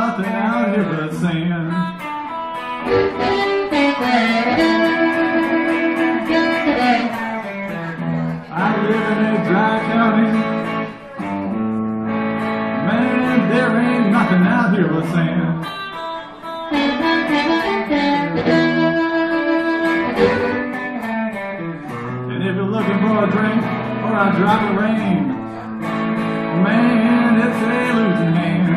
nothing out here but sand. I live in a dry county. Man, there ain't nothing out here but sand. And if you're looking for a drink or a drop of rain, man, it's a losing hand.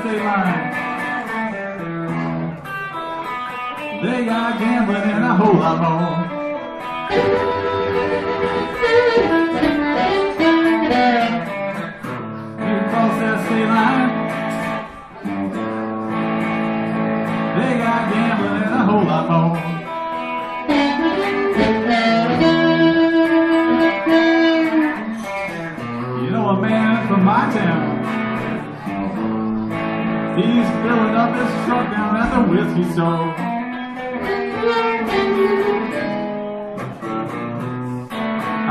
State line, they got gambling and a whole lot more. You cross state line, they got gambling and a whole lot more. Down store.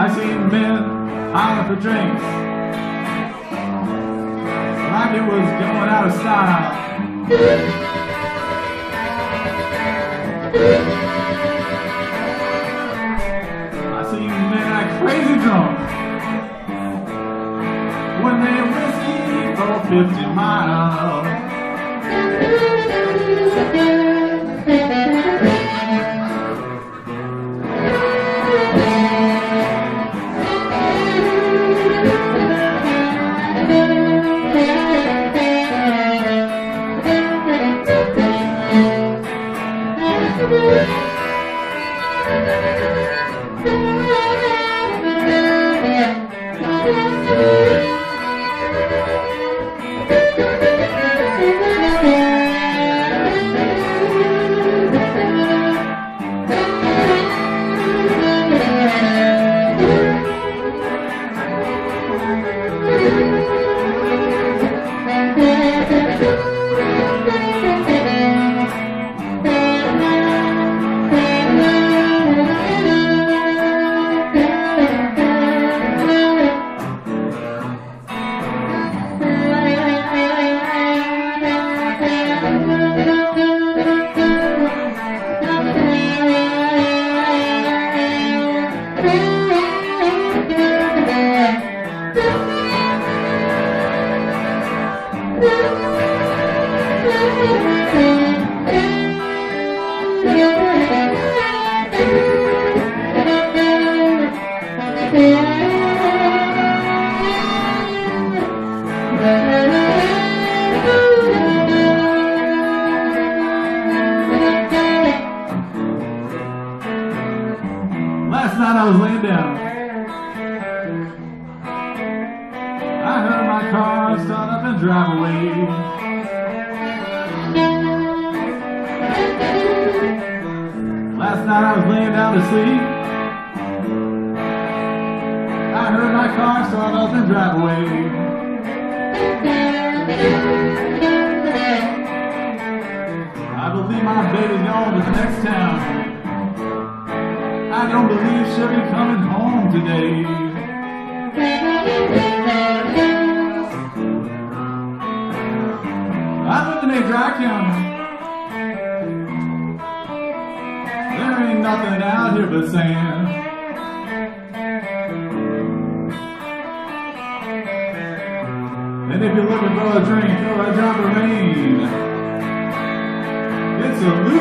I see men holler for drinks like it was going out of style. I seen men act crazy drunk when they whiskey for 50 miles. Thank you. Drive away. Last night I was laying down to sleep. I heard my car start up and drive away. I believe my baby's gone to the next town. I don't believe she'll be coming home today. In a dry county. There ain't nothing out here but sand. And if you're looking for a drink or a drop of rain, it's a losing